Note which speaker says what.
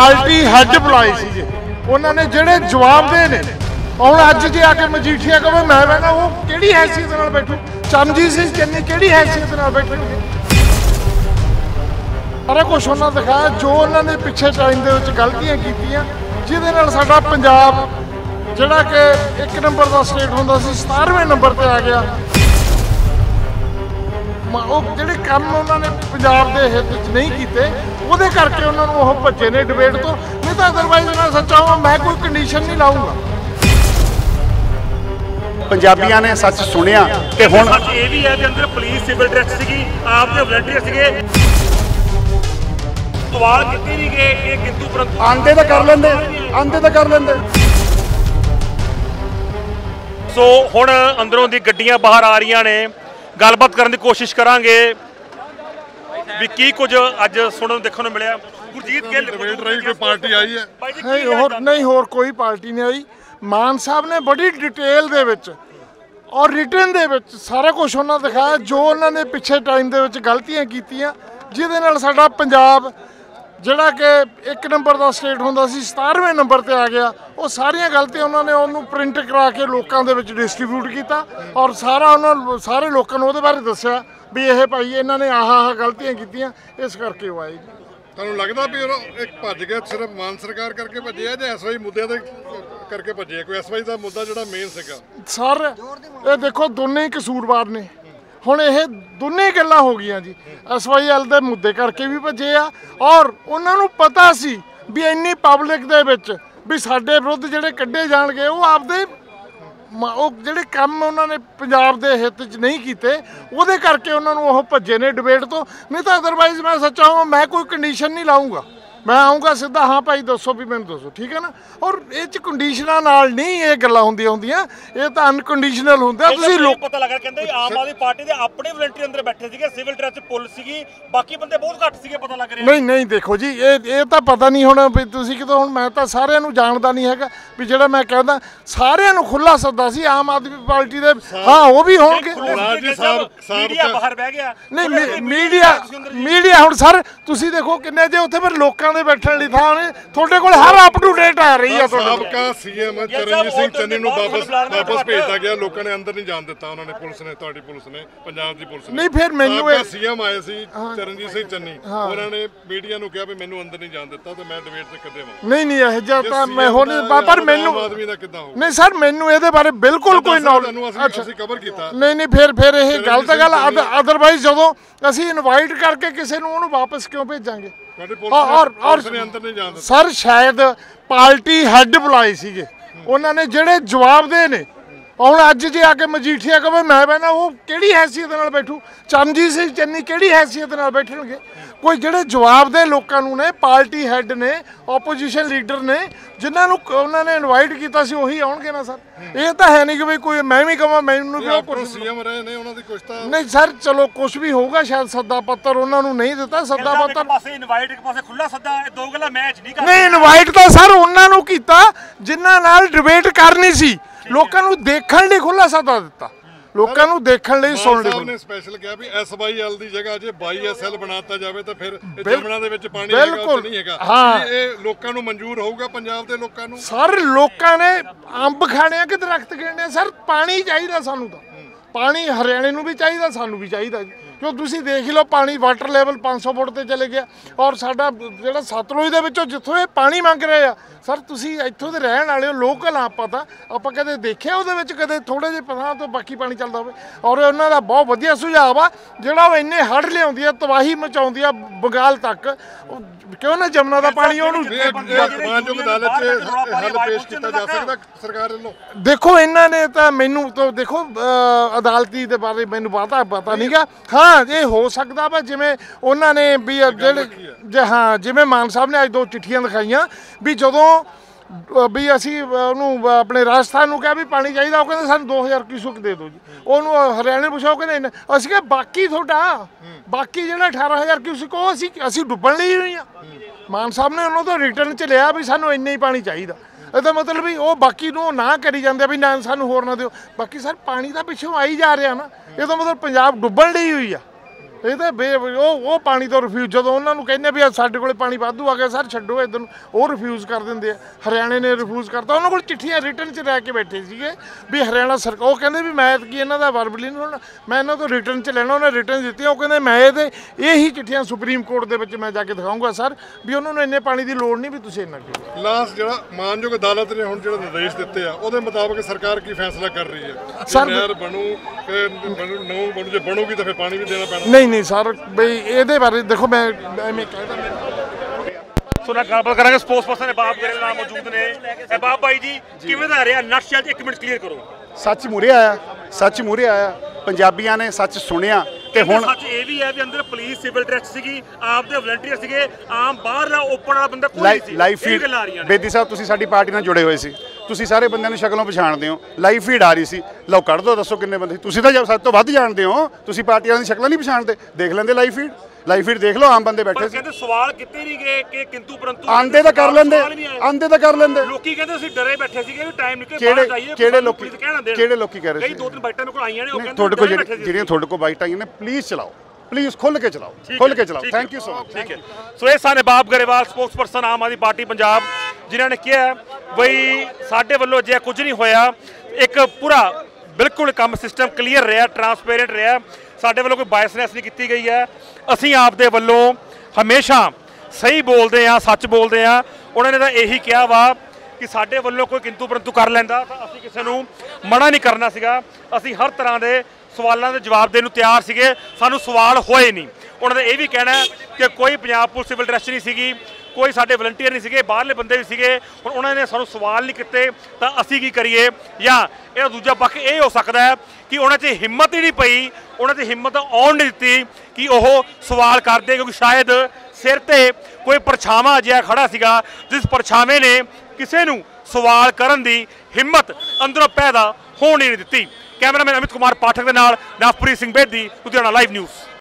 Speaker 1: Party head ਬੁਲਾਏ ਸੀਗੇ ਉਹਨਾਂ ਨੇ ਜਿਹੜੇ ਜਵਾਬ ਦੇ ਨੇ, ਹੁਣ ਅੱਜ ਜੇ ਆ ਕੇ ਮਜੀਠੀਆ ਕਹੇ, ਮੈਂ ਬਹਿਣਾ ਉਹ ਕਿਹੜੀ ਹੈਸੀਅਤ ਨਾਲ ਬੈਠੂ? ਚਰਨਜੀਤ ਸਿੰਘ ਚੰਨੀ ਕਿਹੜੀ ਹੈਸੀਅਤ ਨਾਲ ਬੈਠਣਗੇ ਸਾਰਾ ਕੁਝ ਉਹਨਾਂ ਦਿਖਾਇਆ, ਜੋ ਉਹਨਾਂ ਨੇ ਪਿੱਛੇ ਟਾਈਮ ਦੇ ਵਿੱਚ ਗਲਤੀਆਂ ਕੀਤੀਆਂ, ਜਿਹਦੇ ਨਾਲ ਸਾਡਾ ਪੰਜਾਬ ਜਿਹੜਾ ਕਿ ਇੱਕ ਨੰਬਰ ਦਾ ਸਟੇਟ ਹੁੰਦਾ ਸੀ 17ਵੇਂ ਨੰਬਰ ਤੇ ਆ ਗਿਆ। ਉਹ ਜਿਹੜੇ ਕੰਮ ਉਹਨਾਂ ਨੇ ਪੰਜਾਬ ਦੇ ਹਿੱਤ 'ਚ ਨਹੀਂ ਕੀਤੇ ਉਹਦੇ ਕਰਕੇ ਉਹਨਾਂ ਨੂੰ ਉਹ ਭੱਜੇ ਨੇ ਡਿਬੇਟ ਤੋਂ। ਨਹੀਂ ਤਾਂ ਅਦਰਵਾਈਜ਼ ਮੈਂ ਸੱਚਾ ਹਾਂ ਮੈਂ ਕੋਈ ਕੰਡੀਸ਼ਨ ਨਹੀਂ ਲਾਉਂਗਾ
Speaker 2: ਪੰਜਾਬੀਆਂ ਨੇ ਸੱਚ ਸੁਣਿਆ ਤੇ ਹੁਣ
Speaker 3: ਇਹ ਵੀ ਹੈ ਦੇ ਅੰਦਰ ਪੁਲਿਸ ਸਿਵਲ ਡਰੈਸ ਸੀਗੀ ਆਪ ਦੇ ਵਲੰਟੀਅਰ ਸੀਗੇ। ਸਵਾਲ ਕੀਤੇ ਨਹੀਂ ਗਏ ਇਹ ਕਿੰਤੂ ਪਰੰਤੂ
Speaker 2: ਆਂਦੇ ਤਾਂ ਕਰ ਲੈਂਦੇ ਆਂਦੇ ਤਾਂ ਕਰ ਲੈਂਦੇ।
Speaker 3: ਸੋ ਹੁਣ ਅੰਦਰੋਂ ਦੀ ਗੱਡੀਆਂ ਬਾਹਰ ਆ ਰਹੀਆਂ ਨੇ। ਗੱਲਬਾਤ ਕਰਨ ਦੀ ਕੋਸ਼ਿਸ਼ ਕਰਾਂਗੇ ਵੀ ਕੀ ਕੁਝ ਅੱਜ ਸੁਣਨ ਨੂੰ ਦੇਖਣ ਨੂੰ ਮਿਲਿਆ। ਗੁਰਜੀਤ ਗਿੱਲ
Speaker 4: ਡਿਬੇਟ ਰਹੀ ਕੋਈ ਪਾਰਟੀ ਆਈ ਹੈ?
Speaker 1: ਨਹੀਂ ਹੋਰ ਨਹੀਂ ਹੋਰ ਕੋਈ ਪਾਰਟੀ ਨਹੀਂ ਆਈ। ਮਾਨ ਸਾਹਿਬ ਨੇ ਬੜੀ ਡਿਟੇਲ ਦੇ ਵਿੱਚ ਔਰ ਰਿਟਰਨ ਦੇ ਵਿੱਚ ਸਾਰਾ ਕੁਝ ਉਹਨਾਂ ਦਿਖਾਇਆ ਜੋ ਉਹਨਾਂ ਨੇ ਪਿੱਛੇ ਟਾਈਮ ਦੇ ਵਿੱਚ ਗਲਤੀਆਂ ਕੀਤੀਆਂ ਜਿਹਦੇ ਨਾਲ ਸਾਡਾ ਪੰਜਾਬ ਜਿਹੜਾ ਕਿ ਇੱਕ ਨੰਬਰ ਦਾ ਸਟੇਟ ਹੁੰਦਾ ਸੀ 17ਵੇਂ ਨੰਬਰ ਤੇ ਆ ਗਿਆ। ਉਹ ਸਾਰੀਆਂ ਗਲਤੀਆਂ ਉਹਨਾਂ ਨੇ ਉਹਨੂੰ ਪ੍ਰਿੰਟ ਕਰਾ ਕੇ ਲੋਕਾਂ ਦੇ ਵਿੱਚ ਡਿਸਟ੍ਰੀਬਿਊਟ ਕੀਤਾ ਔਰ ਸਾਰਾ ਉਹਨਾਂ ਸਾਰੇ ਲੋਕਾਂ ਨੂੰ ਉਹਦੇ ਬਾਰੇ ਦੱਸਿਆ ਵੀ ਇਹ ਭਾਈ ਇਹਨਾਂ ਨੇ ਆਹ ਆਹ ਗਲਤੀਆਂ ਕੀਤੀਆਂ ਇਸ ਕਰਕੇ ਉਹ ਆਏ।
Speaker 4: ਤੁਹਾਨੂੰ ਲੱਗਦਾ ਵੀ ਉਹ ਇੱਕ ਭੱਜ ਗਿਆ ਸਿਰਫ ਮਾਨ ਸਰਕਾਰ ਕਰਕੇ ਭੱਜੇ ਆ ਜਾਂ ਐਸਵਾਈ ਮੁੱਦਿਆਂ ਦੇ ਕਰਕੇ ਭੱਜੇ ਆ? ਕੋਈ ਐਸਵਾਈ ਦਾ ਮੁੱਦਾ ਜਿਹੜਾ ਮੇਨ ਸੀਗਾ।
Speaker 1: ਸਰ ਇਹ ਦੇਖੋ ਦੋਨੇ ਹੀ ਕਸੂਰਵਾਰ ਨੇ। ਹੁਣ ਇਹ ਦੋਨੇ ਗੱਲਾਂ ਹੋ ਗਈਆਂ ਜੀ। ਐਸਵਾਈਐਲ ਦੇ ਮੁੱਦੇ ਕਰਕੇ ਵੀ ਭੱਜੇ ਆ ਔਰ ਉਹਨਾਂ ਨੂੰ ਪਤਾ ਸੀ ਵੀ ਇੰਨੀ ਪਬਲਿਕ ਦੇ ਵਿੱਚ ਵੀ ਸਾਡੇ ਵਿਰੁੱਧ ਜਿਹੜੇ ਕੱਢੇ ਜਾਣਗੇ, ਉਹ ਆਪਦੇ ਮ- ਉਹ ਜਿਹੜੇ ਕੰਮ ਉਹਨਾਂ ਨੇ ਪੰਜਾਬ ਦੇ ਹਿੱਤ 'ਚ ਨਹੀਂ ਕੀਤੇ, ਉਹਦੇ ਕਰਕੇ ਉਹਨਾਂ ਨੂੰ ਉਹ ਭੱਜੇ ਨੇ ਡਿਬੇਟ ਤੋਂ। ਨਹੀਂ ਤਾਂ ਅਦਰਵਾਈਜ਼ ਮੈਂ ਸੱਚਾ ਹਾਂ ਮੈਂ ਕੋਈ ਕੰਡੀਸ਼ਨ ਨਹੀਂ ਲਾਉਂਗਾ ਮੈਂ ਆਉਂਗਾ ਸਿੱਧਾ ਹਾਂ ਭਾਈ ਦੱਸੋ ਵੀ ਮੈਨੂੰ ਦੱਸੋ ਠੀਕ ਹੈ ਨਾ? ਔਰ ਇਹ 'ਚ ਕੰਡੀਸ਼ਨਾਂ ਨਾਲ ਨਹੀਂ ਇਹ ਗੱਲਾਂ ਹੁੰਦੀਆਂ ਹੁੰਦੀਆਂ ਇਹ ਤਾਂ ਅਨਕੰਡੀਸ਼ਨਲ ਹੁੰਦਾ ਤੁਸੀਂ
Speaker 3: ਤੁਸੀਂ
Speaker 1: ਲੋਕ
Speaker 3: ਪਤਾ ਲੱਗਾ ਕਹਿੰਦੇ ਆਮ ਆਦਮੀ ਪਾਰਟੀ ਦੇ ਆਪਣੇ ਵਲੰਟੀਅਰ ਅੰਦਰ ਬੈਠੇ ਸੀਗੇ ਸਿਵਲ ਡਰੈਸ ਪੁਲਿਸ ਸੀਗੀ ਬਾਕੀ ਬੰਦੇ ਬਹੁਤ ਘੱਟ ਸੀਗੇ ਪਤਾ ਲੱਗ ਰਿਹਾ।
Speaker 1: ਨਹੀਂ ਨਹੀਂ ਦੇਖੋ ਜੀ ਇਹ ਇਹ ਤਾਂ ਪਤਾ ਨਹੀਂ ਹੁਣ ਵੀ ਤੁਸੀਂ ਕਿਦੋਂ ਹੁਣ ਮੈਂ ਤਾਂ ਸਾਰਿਆਂ ਨੂੰ ਜਾਣਦਾ ਨਹੀਂ ਹੈਗਾ ਵੀ ਜਿਹੜਾ ਮੈਂ ਕਹਿੰਦਾ ਸਾਰਿਆਂ ਨੂੰ ਖੁੱਲਾ ਸੱਦਾ ਸੀ ਆਮ ਆਦਮੀ ਪਾਰਟੀ ਦੇ ਹਾਂ ਉਹ ਵੀ ਹੋਣਗੇ।
Speaker 4: ਰਾਜ ਜੀ ਸਾਹਿਬ- ਸਾਹਿਬ
Speaker 3: ਮੀਡੀਆ ਬਾਹਰ ਬਹਿ ਗਿਆ।
Speaker 1: ਨਹੀਂ ਮੀਡੀਆ। ਮੀਡੀਆ ਹੁਣ ਸਰ ਤੁਸੀਂ ਦੇਖੋ ਕਿੰਨੇ ਜੇ ਉੱਥੇ ਫਿਰ ਲੋਕਾਂ ਦੇ ਬੈਠਣ ਲਈ ਥਾਂ ਨੇ ਤੁਹਾਡੇ ਕੋਲ ਹਰ ਅਪ ਟੂ ਡੇਟ ਆ ਰਹੀ ਆ ਤੁਹਾਡੇ ਕੋਲ।
Speaker 4: ਸਾਬਕਾ ਸੀਐਮ ਚਰਨਜੀਤ ਸਿੰਘ ਚੰਨੀ ਨੂੰ ਵਾਪਸ ਵਾਪਸ। ਭੇਜਤਾ ਗਿਆ ਲੋਕਾਂ ਨੇ ਅੰਦਰ ਨਹੀਂ ਜਾਣ ਦਿੱਤਾ ਉਹਨਾਂ ਨੇ ਪੁਲਿਸ ਨੇ ਤੁਹਾਡੀ ਪੁਲਿਸ ਨੇ ਪੰਜਾਬ ਦੀ ਪੁਲਿਸ ਨੇ।
Speaker 1: ਨਹੀਂ, ਫਿਰ ਮੈਨੂੰ ਇਹ-
Speaker 4: ਸੀਐਮ ਆਏ ਸੀ ਚਰਨਜੀਤ ਸਿੰਘ ਚੰਨੀ। ਉਹਨਾਂ ਨੇ ਮੀਡੀਆ ਨੂੰ ਕਿਹਾ ਵੀ ਮੈਨੂੰ ਅੰਦਰ ਨਹੀਂ ਜਾਣ ਦਿੱਤਾ ਤੇ ਮੈਂ ਡਿਬੇਟ ਤੇ ਕਦੇ ਆਵਾਂ
Speaker 1: ਨਹੀਂ ਨਹੀਂ ਇਹ ਜਿਹਾ ਤਾਂ
Speaker 4: ਜੇ
Speaker 1: ਮੈਂ ਹੁਣ
Speaker 4: ਦਾ
Speaker 1: ਪਰ ਮੈਨੂੰ
Speaker 4: ਆਦਮੀ ਦਾ ਕਿੱਦਾਂ ਹੋਊ?
Speaker 1: ਨਹੀਂ ਸਰ ਮੈਨੂੰ ਇਹਦੇ ਬਾਰੇ ਬਿਲਕੁਲ ਕੋਈ ਨੌਲੇਜ
Speaker 4: ਅਸੀਂ ਅਸੀਂ ਕਵਰ ਕੀਤਾ।
Speaker 1: ਨਹੀਂ ਨਹੀਂ ਫਿਰ ਫਿਰ ਇਹ ਗਲਤ ਗੱਲ ਅਦਰਵਾਈਜ਼ ਜਦੋਂ ਅਸੀਂ ਇਨਵਾਈਟ ਕਰਕੇ ਕਿਸੇ ਨੂੰ ਉਹਨੂੰ ਵਾਪਸ ਕਿਉਂ ਭੇਜਾਂਗੇ?
Speaker 4: ਤੁਹਾਡੀ
Speaker 1: ਔਰ-
Speaker 4: ਪੁਲਿਸ ਨੇ
Speaker 1: ਔਰ-
Speaker 4: ਪੁਲਿਸ ਨੇ ਅੰਦਰ ਨਹੀਂ ਜਾਣ ਦਿੱਤਾ।
Speaker 1: ਸਰ ਸ਼ਾਇਦ ਪਾਰਟੀ ਹੈੱਡ ਬੁਲਾਏ ਸੀਗੇ। ਉਹਨਾਂ ਨੇ ਜਿਹੜੇ ਜਵਾਬ ਦੇ ਨੇ ਹੁਣ ਅੱਜ ਜੇ ਆ ਕੇ ਮਜੀਠੀਆ ਕਹੇ ਮੈਂ ਬਹਿਣਾ ਉਹ ਕਿਹੜੀ ਹੈਸੀਅਤ ਨਾਲ ਬੈਠੂ? ਚਰਨਜੀਤ ਸਿੰਘ ਚੰਨੀ ਕਿਹੜੀ ਹੈਸੀਅਤ ਨਾਲ ਬੈਠਣਗੇ? ਕੋਈ ਜਿਹੜੇ ਜਵਾਬ ਦੇ ਲੋਕਾਂ ਨੂੰ ਨੇ ਪਾਰਟੀ ਹੈੱਡ ਨੇ ਆਪੋਜੀਸ਼ਨ ਲੀਡਰ ਨੇ ਜਿਨ੍ਹਾਂ ਨੂੰ ਉਹਨਾਂ ਨੇ ਇਨਵਾਈਟ ਕੀਤਾ ਸੀ ਉਹੀ ਆਉਣਗੇ ਨਾ ਸਰ। ਇਹ ਤਾਂ ਹੈ ਨਹੀਂ ਕਿ ਵੀ ਕੋਈ ਮੈਂ ਵੀ ਕਹਾਂ ਮੈਨੂੰ ਕਿਉਂ
Speaker 4: ਆਪਰੋ
Speaker 1: ਕੁਝ
Speaker 4: ਸੀਐਮ ਰਹੇ ਨੇ ਉਹਨਾਂ ਦੀ ਕੁਛ ਤਾਂ
Speaker 1: ਨਹੀਂ ਸਰ ਚਲੋ ਕੁਝ ਵੀ ਹੋਊਗਾ ਸ਼ਾਇਦ ਸੱਦਾ ਪੱਤਰ ਉਹਨਾਂ ਨੂੰ ਨਹੀਂ ਦਿੱਤਾ ਸੱਦਾ ਪੱਤਰ
Speaker 3: ਪਾਸੇ ਇਨਵਾਈਟ ਇੱਕ ਪਾਸੇ ਖੁੱਲਾ ਸੱਦਾ ਇਹ ਦੋ ਗੱਲਾਂ ਮੈਚ ਨਹੀਂ
Speaker 1: ਨਹੀਂ
Speaker 3: ਕਰਦੀਆਂ
Speaker 1: ਇਨਵਾਈਟ ਤਾਂ ਸਰ ਉਹਨਾਂ ਨੂੰ ਕੀਤਾ ਜਿਨ੍ਹਾਂ ਨਾਲ ਡਿਬੇਟ ਕਰਨੀ ਸੀ। ਲੋਕਾਂ ਨੂੰ ਦੇਖਣ ਲਈ ਖੁੱਲਾ ਸੱਦਾ ਦਿੱਤਾ। ਲੋਕਾਂ ਨੂੰ ਦੇਖਣ ਲਈ ਸੁਣ
Speaker 4: ਮਾਨ ਸਾਹਿਬ
Speaker 1: ਲਈ
Speaker 4: ਨੇ ਸਪੈਸ਼ਲ ਕਿਹਾ ਵੀ ਐਸਵਾਈਐਲ ਦੀ ਜਗ੍ਹਾ ਜੇ 22ਐਸਐਲ ਬਣਾਤਾ ਜਾਵੇ ਤਾਂ ਫਿਰ ਜਮਨਾ ਦੇ ਵਿੱਚ ਪਾਣੀ
Speaker 1: ਬਿਲਕੁਲ।
Speaker 4: ਨਹੀਂ ਹੈਗਾ। ਇਹ ਲੋਕਾਂ ਨੂੰ ਮਨਜ਼ੂਰ ਹੋਊਗਾ ਪੰਜਾਬ ਦੇ ਲੋਕਾਂ ਨੂੰ?
Speaker 1: ਸਰ ਲੋਕਾਂ ਨੇ ਅੰਬ ਖਾਣੇ ਆ ਕਿ ਦਰਖਤ ਗਿਣਨੇ ਸਰ ਪਾਣੀ ਚਾਹੀਦਾ ਸਾਨੂੰ ਤਾਂ। ਪਾਣੀ ਹਰਿਆਣੇ ਨੂੰ ਵੀ ਚਾਹੀਦਾ ਸਾਨੂੰ ਵੀ ਚਾਹੀਦਾ ਜੀ। ਕਿਉਂ ਤੁਸੀਂ ਦੇਖ ਲਓ ਪਾਣੀ ਵਾਟਰ ਲੈਵਲ 500 ਫੁੱਟ ਤੇ ਚਲੇ ਗਿਆ। ਔਰ ਸਾਡਾ ਜਿਹੜਾ ਸਤਲੁਜ ਦੇ ਵਿੱਚੋਂ ਜਿੱਥੋਂ ਇਹ ਪਾਣੀ ਮੰਗ ਰਹੇ ਆ ਸਰ ਤੁਸੀਂ ਇੱਥੋਂ ਦੇ ਰਹਿਣ ਵਾਲੇ ਹੋ ਲੋਕਲ ਆ ਆਪਾਂ ਤਾਂ। ਆਪਾਂ ਕਦੇ ਦੇਖਿਆ ਉਹਦੇ ਵਿੱਚ ਕਦੇ ਥੋੜੇ ਜਿਹੇ ਪਸਾਂ ਤੋਂ ਬਾਕੀ ਪਾਣੀ ਚੱਲਦਾ ਹੋਵੇ। ਔਰ ਉਹਨਾਂ ਦਾ ਬਹੁਤ ਵਧੀਆ ਸੁਝਾਅ ਆ ਜਿਹੜਾ ਉਹ ਇੰਨੇ ਹੜ੍ਹ ਲਿਆਉਂਦੀ ਆ ਤਬਾਹੀ ਮਚਾਉਂਦੀ ਆ ਬੰਗਾਲ ਤੱਕ। ਕਿਉਂ ਨਾ ਜਮਨਾ ਦਾ ਪਾਣੀ ਉਹਨੂੰ
Speaker 4: ਇਹ ਇਹ ਮਾਨਯੋਗ ਅਦਾਲਤ 'ਚ ਹੱਲ ਪੇਸ਼ ਕੀਤਾ ਜਾ ਸਕਦਾ ਸਰਕਾਰ ਵੱਲੋਂ?
Speaker 1: ਦੇਖੋ ਇਹਨਾਂ ਨੇ ਤਾਂ ਮੈਨੂੰ ਤਾਂ ਦੇਖੋ ਅਦਾਲਤੀ ਦੇ ਬਾਰੇ ਮੈਨੂੰ ਪਤਾ ਪਤਾ ਨਹੀਂਗਾ ਹਾਂ ਇਹ ਹੋ ਸਕਦਾ ਵਾ ਜਿਵੇਂ ਉਹਨਾਂ ਨੇ ਵੀ ਜਿਹੜੇ ਹਾਂ ਜਿਵੇਂ ਮਾਨ ਸਾਹਿਬ ਨੇ ਅੱਜ ਦੋ ਚਿੱਠੀਆਂ ਦਿਖਾਈਆਂ ਵੀ ਜਦੋਂ ਵੀ ਅਸੀਂ ਉਹਨੂੰ ਆਪਣੇ ਰਾਜਸਥਾਨ ਨੂੰ ਕਿਹਾ ਵੀ ਪਾਣੀ ਚਾਹੀਦਾ ਉਹ ਕਹਿੰਦੇ ਸਾਨੂੰ 2000 ਕਿਊਸਕ ਦੇ ਦਿਓ ਜੀ। ਉਹਨੂੰ ਹਰਿਆਣੇ ਨੂੰ ਪੁੱਛਿਆ ਉਹ ਕਹਿੰਦੇ। ਅਸੀਂ ਕਿਹਾ ਬਾਕੀ ਤੁਹਾਡਾ ਬਾਕੀ ਜਿਹੜਾ 18000 ਕਿਊਸਕ ਉਹ ਅਸੀਂ ਅਸੀਂ ਡੁੱਬਣ ਲਈ ਹੋਈ ਆ। ਮਾਨ ਸਾਹਿਬ ਨੇ ਉਹਨਾਂ ਤੋਂ ਰਿਟਰਨ ਚ ਲਿਆ ਵੀ ਸਾਨੂੰ ਇੰਨਾ ਹੀ ਪਾਣੀ ਚਾਹੀਦਾ। ਇਹਦਾ ਮਤਲਬ ਵੀ ਉਹ ਬਾਕੀ ਨੂੰ ਨਾ ਕਰੀ ਜਾਂਦੇ ਆ ਵੀ ਨਾ ਸਾਨੂੰ ਹੋਰ ਨਾ ਦਿਓ। ਬਾਕੀ ਸਰ ਪਾਣੀ ਤਾਂ ਪਿੱਛੋਂ ਆਈ ਜਾ ਰਿਹਾ ਨਾ। ਇਹਦਾ ਮਤਲਬ ਪੰਜਾਬ ਡੁੱਬਣ ਲਈ ਹੋਈ ਆ। ਇਹਦੇ ਬੇ ਉਹ ਉਹ ਪਾਣੀ ਤੋਂ ਰਿਫਿਊਜ਼ ਜਦੋਂ ਉਹਨਾਂ ਨੂੰ ਕਹਿੰਦੇ ਵੀ ਸਾਡੇ ਕੋਲੇ ਪਾਣੀ ਵਾਧੂ ਆ ਗਿਆ ਸਰ ਛੱਡੋ ਇਧਰ ਨੂੰ। ਉਹ ਰਿਫਿਊਜ਼ ਕਰ ਦਿੰਦੇ ਆ। ਹਰਿਆਣੇ ਨੇ ਰਿਫਿਊਜ਼ ਕਰਤਾ। ਉਹਨਾਂ ਕੋਲ ਚਿੱਠੀਆਂ ਰਿਟਰਨ 'ਚ ਲੈ ਕੇ ਬੈਠੇ ਸੀਗੇ ਵੀ ਹਰਿਆਣਾ ਸਰਕਾਰ ਉਹ ਕਹਿੰਦੇ ਵੀ ਮੈਂ ਕੀ ਇਹਨਾਂ ਦਾ ਵਰਬਲੀ ਨੂੰ ਮੈਂ ਇਹਨਾਂ ਤੋਂ ਰਿਟਰਨ 'ਚ ਲੈਣਾ ਉਹਨੇ ਰਿਟਰਨ ਦਿੱਤੀਆਂ। ਉਹ ਕਹਿੰਦੇ ਮੈਂ ਇਹਦੇ ਇਹ ਚਿੱਠੀਆਂ ਸੁਪਰੀਮ ਕੋਰਟ ਦੇ ਵਿੱਚ ਮੈਂ ਜਾ ਕੇ ਦਿਖਾਊਂਗਾ ਸਰ ਵੀ ਉਹਨਾਂ ਨੂੰ ਇੰਨੇ ਪਾਣੀ ਦੀ ਲੋੜ ਨਹੀਂ ਵੀ ਤੁਸੀਂ ਇੰਨਾ ਕਿਉਂ
Speaker 4: ਲਾਸਟ ਜਿਹੜਾ ਮਾਨਯੋਗ ਅਦਾਲਤ ਨੇ ਹੁਣ ਜਿਹੜੇ ਨਿਰਦੇਸ਼ ਦਿੱਤੇ ਆ ਉਹਦੇ ਮੁਤਾਬਕ ਸਰਕਾਰ ਕੀ ਫੈਸਲਾ ਕਰ ਰਹੀ ਹੈ?
Speaker 1: ਸਰ-
Speaker 4: ਨਹਿਰ ਬਣੂ ਬਣੂ ਨਹੁੰ ਬਣੂ ਜੇ ਬਣੂਗੀ ਤਾਂ ਫਿਰ ਪਾਣੀ ਵੀ ਦੇਣਾ ਪੈਣਾ।
Speaker 1: ਨਹੀਂ ਨਹੀਂ ਸਰ ਬਈ ਇਹਦੇ ਬਾਰੇ ਦੇਖੋ ਮੈਂ ਐਵੇਂ ਕਹਿਦਾ
Speaker 3: ਸੋ ਨਾਲ ਗੱਲਬਾਤ ਕਰਾਂਗੇ ਸਪੋਰਟਸ ਪਰਸਨ ਨੇ ਬਾਪ ਗਰੇਲ ਨਾਲ ਮੌਜੂਦ ਨੇ। ਇਹ ਬਾਪ ਬਾਈ ਜੀ ਕਿਵੇਂ ਦਾ ਰਿਹਾ? ਨਟਸ਼ੈਲ ਚ ਇੱਕ ਮਿੰਟ ਕਲੀਅਰ ਕਰੋ।
Speaker 2: ਸੱਚ ਮੂਰੇ ਆਇਆ ਸੱਚ ਮੂਰੇ ਆਇਆ। ਪੰਜਾਬੀਆਂ ਨੇ ਸੱਚ ਸੁਣਿਆ ਤੇ ਹੁਣ
Speaker 3: ਸੱਚ ਇਹ ਵੀ ਹੈ ਵੀ ਅੰਦਰ ਪੁਲਿਸ ਸਿਵਲ ਡਰੈਸ ਸੀਗੀ ਆਪ ਦੇ ਵਲੰਟੀਅਰ ਸੀਗੇ ਆਮ ਬਾਹਰ ਦਾ ਓਪਨ ਵਾਲਾ ਬੰਦਾ ਕੋਈ ਨਹੀਂ ਸੀ। ਇਹ
Speaker 2: ਫੀਡ ਬੇਦੀ ਸਾਹਿਬ ਤੁਸੀਂ ਸਾਡੀ ਪਾਰਟੀ ਨਾਲ ਜੁੜੇ ਹੋਏ ਸੀ। ਤੁਸੀਂ ਸਾਰੇ ਬੰਦਿਆਂ ਨੂੰ ਸ਼ਕਲੋਂ ਪਛਾਣਦੇ ਹੋ। ਲਾਈਵ ਫੀਡ ਆ ਰਹੀ ਸੀ। ਲਓ ਕੱਢ ਦਿਓ ਦੱਸੋ ਕਿੰਨੇ ਬੰਦੇ। ਤੁਸੀਂ ਤਾਂ ਸਾਡੇ ਤੋਂ ਵੱਧ ਜਾਣਦੇ ਹੋ। ਤੁਸੀਂ ਪਾਰਟੀ ਵਾਲਿਆਂ ਦੀ ਸ਼ਕਲਾਂ ਨਹੀਂ ਪਛਾਣਦੇ। ਦੇਖ ਲੈਂਦੇ ਲਾਈਵ ਫੀਡ ਲਾਈਵ ਫੀਡ ਦੇਖ ਲਓ ਆਮ ਬੰਦੇ ਬੈਠੇ ਸੀ।
Speaker 3: ਕਹਿੰਦੇ ਸਵਾਲ ਕਿਤੇ ਨਹੀਂ ਗਏ ਕਿ ਕਿੰਤੂ ਪਰੰਤੂ
Speaker 2: ਆਂਦੇ ਤਾਂ ਕਰ ਲੈਂਦੇ। ਆਂਦੇ ਤਾਂ ਕਰ ਲੈਂਦੇ।
Speaker 3: ਲੋਕੀ ਕਹਿੰਦੇ ਅਸੀਂ ਡਰੇ ਬੈਠੇ ਸੀਗੇ ਵੀ ਟਾਈਮ ਨਿਕਲੇ ਬਾਹਰ ਜਾਈਏ
Speaker 2: ਕਿਹੜੇ ਲੋਕੀ- ਕਿਹੜੇ ਲੋਕੀ ਕਹਿ ਰਹੇ
Speaker 3: ਕਈ
Speaker 2: ਸੀ?
Speaker 3: ਦੋ ਤਿੰਨ ਬਾਈਟਾਂ ਮੇਰੇ ਕੋਲ ਆਈਆਂ ਨੇ ਉਹ
Speaker 2: ਨਹੀਂ,
Speaker 3: ਕਹਿੰਦੇ
Speaker 2: ਤੁਹਾਡੇ ਕੋਲ। ਜਿਹੜੀਆਂ ਤੁਹਾਡੇ ਕੋਲ ਬਾਈਟ ਆਈਆਂ ਨੇ ਪਲੀਜ਼ ਚਲਾਓ। ਪਲੀਜ਼ ਖੁੱਲ ਕੇ ਚਲਾਓ। ਖੁੱਲ ਕੇ ਚਲਾਓ। ਥੈਂਕ ਯੂ ਸੋ ਮਚ
Speaker 3: ਠੀਕ ਹੈ। ਸੋ ਇਹ ਸਾਨੇ ਬਾਪ Grewal spokesperson Aam Aadmi party Punjab. ਜਿਨ੍ਹਾਂ ਨੇ ਕਿਹਾ ਬਈ ਸਾਡੇ ਵੱਲੋਂ ਜੇ ਕੁਝ ਨਹੀਂ ਹੋਇਆ। ਇੱਕ ਪੂਰਾ ਬਿਲਕੁਲ ਕੰਮ ਸਿਸਟਮ ਕਲੀਅਰ ਰਿਹਾ ਟਰਾਂਸਪੇਰੈਂਟ ਰਿਹਾ। ਸਾਡੇ ਵੱਲੋਂ ਕੋਈ ਬਾਇਸਨੈਸ ਨਹੀਂ ਕੀਤੀ ਗਈ ਹੈ। ਅਸੀਂ ਆਪ ਦੇ ਵੱਲੋਂ ਹਮੇਸ਼ਾ ਸਹੀ ਬੋਲਦੇ ਆ ਸੱਚ ਬੋਲਦੇ ਆ ਉਹਨਾਂ ਨੇ ਤਾਂ ਇਹੀ ਕਿਹਾ ਵਾ ਕਿ ਸਾਡੇ ਵੱਲੋਂ ਕੋਈ ਕਿੰਤੂ ਪਰੰਤੂ ਕਰ ਲੈਂਦਾ ਤਾਂ ਅਸੀਂ ਕਿਸੇ ਨੂੰ ਮਨਾ ਨਹੀਂ ਕਰਨਾ ਸੀਗਾ। ਅਸੀਂ ਹਰ ਤਰ੍ਹਾਂ ਦੇ ਸਵਾਲਾਂ ਦੇ ਜਵਾਬ ਦੇਣ ਨੂੰ ਤਿਆਰ ਸੀਗੇ। ਸਾਨੂੰ ਸਵਾਲ ਹੋਏ ਨਹੀਂ। ਉਹਨਾਂ ਦਾ ਇਹ ਵੀ ਕਹਿਣਾ ਕਿ ਕੋਈ ਪੰਜਾਬ ਪੁਲਿਸ ਸਿਵਲ ਡਰੈਸ ਨਹੀਂ ਸੀਗੀ। ਕੋਈ ਸਾਡੇ ਵਲੰਟੀਅਰ ਨਹੀਂ ਸੀਗੇ, ਬਾਹਰਲੇ ਬੰਦੇ ਵੀ ਸੀਗੇ, ਹੁਣ ਉਹਨਾਂ ਨੇ ਸਾਨੂੰ ਸਵਾਲ ਨਹੀਂ ਕੀਤੇ, ਤਾਂ ਅਸੀਂ ਕੀ ਕਰੀਏ? ਜਾਂ ਇਹਦਾ ਦੂਜਾ ਪੱਖ ਇਹ ਹੋ ਸਕਦਾ ਹੈ ਕਿ ਉਹਨਾਂ 'ਚ ਹਿੰਮਤ ਹੀ ਨਹੀਂ ਪਈ, ਉਹਨਾਂ 'ਚ ਹਿੰਮਤ ਆਉਣ ਨਹੀਂ ਦਿੱਤੀ ਕਿ ਉਹ ਸਵਾਲ ਕਰਦੇ, ਕਿਉਂਕਿ ਸ਼ਾਇਦ ਸਿਰ ਤੇ ਕੋਈ ਪਰਛਾਵਾਂ ਅਜਿਹਾ ਖੜਾ ਸੀਗਾ, ਜਿਸ ਪਰਛਾਵੇਂ ਨੇ ਕਿਸੇ ਨੂੰ ਸਵਾਲ ਕਰਨ ਦੀ ਹਿੰਮਤ ਅੰਦਰੋਂ ਪੈਦਾ ਹੋਣ ਹੀ ਨਹੀਂ ਦਿੱਤੀ। ਕੈਮਰਾਮੈਨ ਅਮਿਤ ਕੁਮਾਰ ਪਾਠਕ ਦੇ ਨਾਲ ਨਵਪ੍ਰੀਤ ਸਿੰਘ ਬੇਦੀ, ਲੁਧਿਆਣਾ ਲਾਈਵ ਨਿਊਜ਼